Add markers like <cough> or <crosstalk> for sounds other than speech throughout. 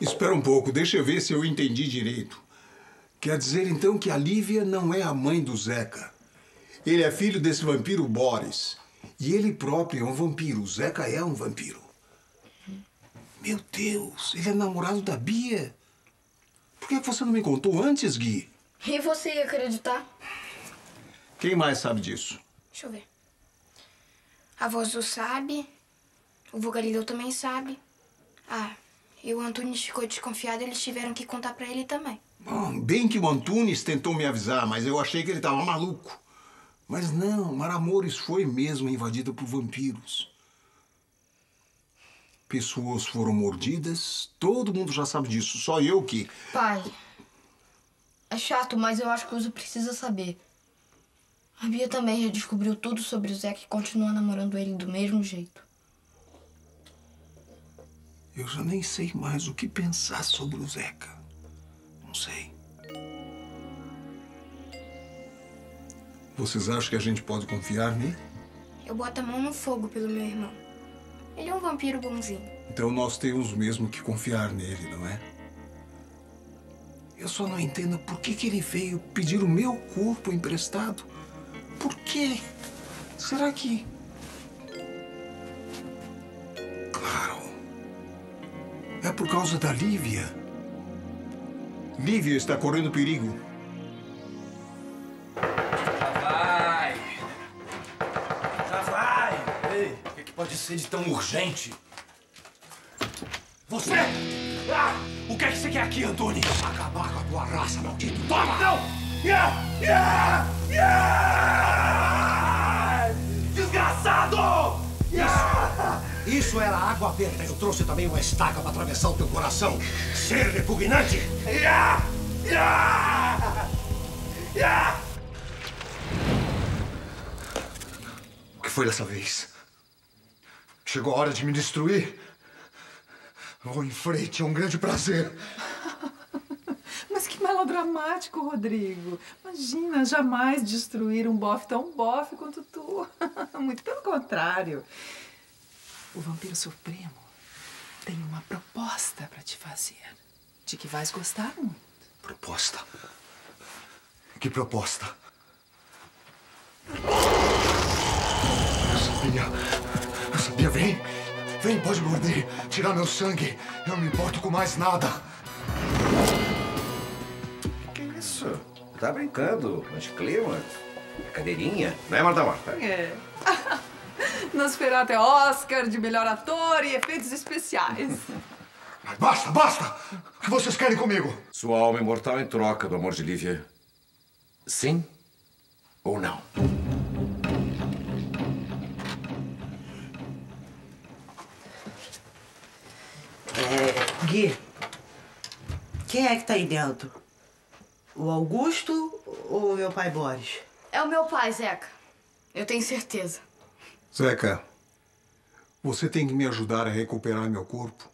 Espera um pouco, deixa eu ver se eu entendi direito. Quer dizer então que a Lívia não é a mãe do Zeca. Ele é filho desse vampiro Boris. E ele próprio é um vampiro. O Zeca é um vampiro. Meu Deus, ele é namorado da Bia. Por que você não me contou antes, Gui? E você ia acreditar? Quem mais sabe disso? Deixa eu ver. A voz do sabe. O Vogalideu também sabe. Ah, e o Antunes ficou desconfiado eles tiveram que contar pra ele também. Bom, bem que o Antunes tentou me avisar, mas eu achei que ele estava maluco. Mas não, Maramores foi mesmo invadida por vampiros. Pessoas foram mordidas, todo mundo já sabe disso, só eu que. Pai, é chato, mas eu acho que o Uso precisa saber. A Bia também já descobriu tudo sobre o Zeca e continua namorando ele do mesmo jeito. Eu já nem sei mais o que pensar sobre o Zeca. Não sei. Vocês acham que a gente pode confiar nele? Eu boto a mão no fogo pelo meu irmão. Ele é um vampiro bonzinho. Então nós temos mesmo que confiar nele, não é? Eu só não entendo por que, que ele veio pedir o meu corpo emprestado. Por quê? Será que. Claro. É por causa da Lívia. Lívia está correndo perigo. Já vai! Já vai! Ei, o que, que pode ser de tão urgente? Você! Ah, o que é que você quer aqui, Antônio? Acabar com a tua raça, maldito. Toma! Não! Yeah! Yeah! Yeah! Isso era água verde. Eu trouxe também uma estaca para atravessar o teu coração. Ser repugnante. Yeah! Yeah! Yeah! O que foi dessa vez? Chegou a hora de me destruir? Vou em frente, é um grande prazer. <laughs> Mas que melodramático, Rodrigo. Imagina, jamais destruir um bofe tão bofe quanto tu. <laughs> Muito pelo contrário. O Vampiro Supremo tem uma proposta para te fazer. De que vais gostar muito. Proposta? Que proposta? Eu sabia. Eu sabia. Vem. Vem, pode morder. Tirar meu sangue. Eu não me importo com mais nada. Que isso? Tá brincando? Anticlima? Cadeirinha? Não é, Marta Marta? É. Nosferatu é Oscar de melhor ator e efeitos especiais. <laughs> Mas basta, basta! O que vocês querem comigo? Sua alma imortal em troca do amor de Lívia. Sim ou não? É, Gui, quem é que tá aí dentro? O Augusto ou o meu pai Boris? É o meu pai, Zeca. Eu tenho certeza. Zeca, você tem que me ajudar a recuperar meu corpo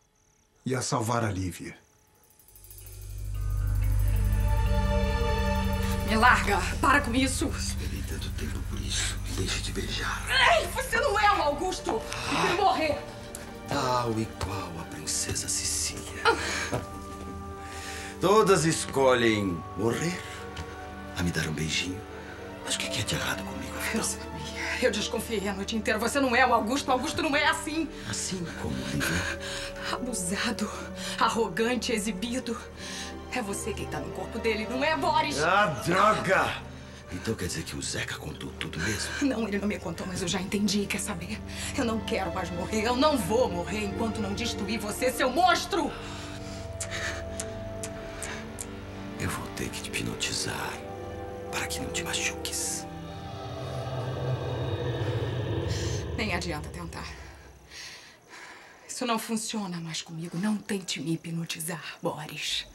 e a salvar a Lívia. Me larga! Para com isso! Esperei tanto tempo por isso. Deixe de beijar. Ei, você não é o Augusto! Vai morrer! Tal e qual a princesa Cecília. Todas escolhem morrer a me dar um beijinho. Mas o que que é de errado comigo, Eu afinal? Eu desconfiei a noite inteira. Você não é o Augusto. O Augusto não é assim. Assim como Lívia. Abusado, arrogante, exibido. É você quem tá no corpo dele, não é, Boris? Ah, droga! Então quer dizer que o Zeca contou tudo mesmo? Não, ele não me contou, mas eu já entendi. Quer saber? Eu não quero mais morrer. Eu não vou morrer enquanto não destruir você, seu monstro! Eu vou ter que te hipnotizar para que não te machuques. Nem adianta tentar. Isso não funciona mais comigo. Não tente me hipnotizar, Boris.